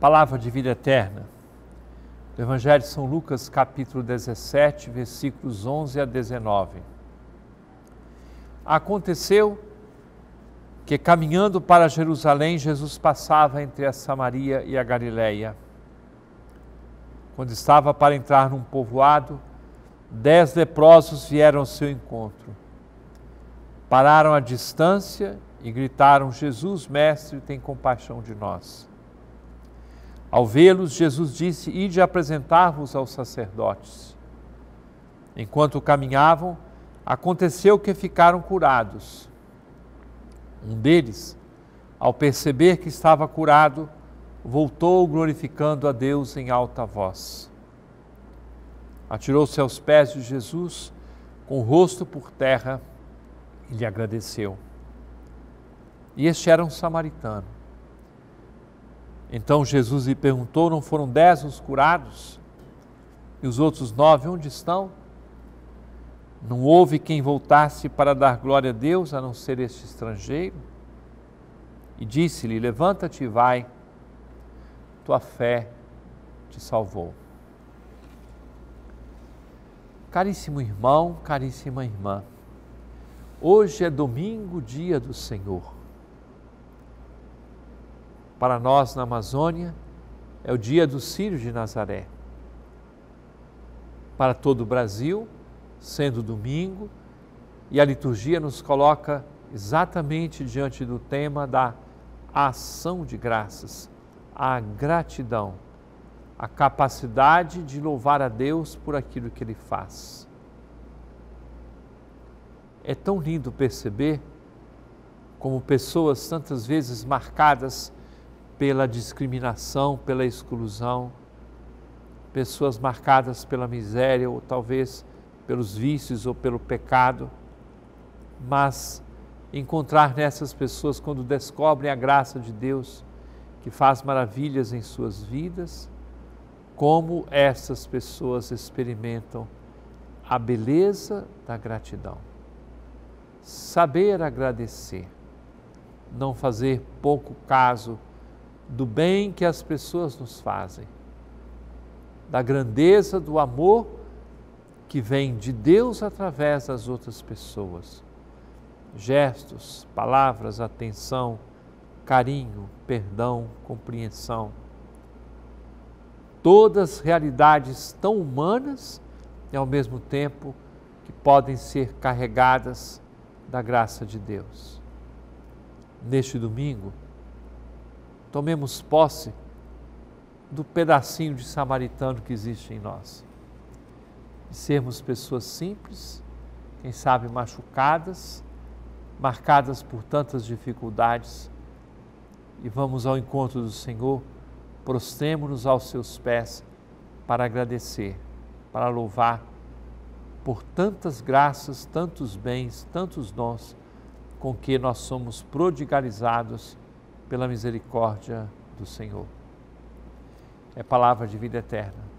Palavra de vida eterna. Do Evangelho de São Lucas, capítulo 17, versículos 11 a 19. Aconteceu que, caminhando para Jerusalém, Jesus passava entre a Samaria e a Galiléia. Quando estava para entrar num povoado, dez leprosos vieram ao seu encontro. Pararam à distância e gritaram: Jesus, Mestre, tem compaixão de nós. Ao vê-los, Jesus disse: Ide apresentar-vos aos sacerdotes. Enquanto caminhavam, aconteceu que ficaram curados. Um deles, ao perceber que estava curado, voltou glorificando a Deus em alta voz. Atirou-se aos pés de Jesus, com o rosto por terra, e lhe agradeceu. E este era um samaritano. Então Jesus lhe perguntou: Não foram dez os curados? E os outros nove onde estão? Não houve quem voltasse para dar glória a Deus a não ser este estrangeiro? E disse-lhe: Levanta-te e vai, tua fé te salvou. Caríssimo irmão, caríssima irmã, hoje é domingo, dia do Senhor para nós na Amazônia, é o dia do Círio de Nazaré. Para todo o Brasil, sendo domingo, e a liturgia nos coloca exatamente diante do tema da ação de graças, a gratidão, a capacidade de louvar a Deus por aquilo que Ele faz. É tão lindo perceber como pessoas tantas vezes marcadas pela discriminação, pela exclusão, pessoas marcadas pela miséria ou talvez pelos vícios ou pelo pecado, mas encontrar nessas pessoas, quando descobrem a graça de Deus, que faz maravilhas em suas vidas, como essas pessoas experimentam a beleza da gratidão. Saber agradecer, não fazer pouco caso do bem que as pessoas nos fazem, da grandeza do amor que vem de Deus através das outras pessoas. Gestos, palavras, atenção, carinho, perdão, compreensão. Todas realidades tão humanas e ao mesmo tempo que podem ser carregadas da graça de Deus. Neste domingo, tomemos posse do pedacinho de samaritano que existe em nós. De sermos pessoas simples, quem sabe machucadas, marcadas por tantas dificuldades, e vamos ao encontro do Senhor, prostemos-nos aos seus pés para agradecer, para louvar por tantas graças, tantos bens, tantos dons com que nós somos prodigalizados pela misericórdia do Senhor. É palavra de vida eterna.